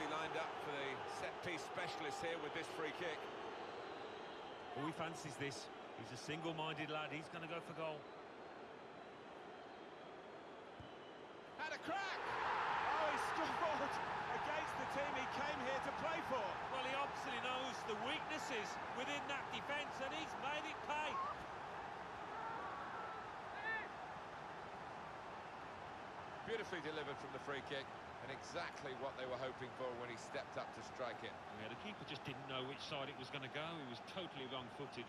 nicely lined up for the set-piece specialist here with this free kick. Oh, he fancies this. He's a single-minded lad. He's going to go for goal. Had a crack! Oh, he scored against the team he came here to play for. Well, he obviously knows the weaknesses within that defence, and he's made it pay. Beautifully delivered from the free kick, and exactly what they were hoping for when he stepped up to strike it. Yeah, the keeper just didn't know which side it was going to go. He was totally wrong-footed.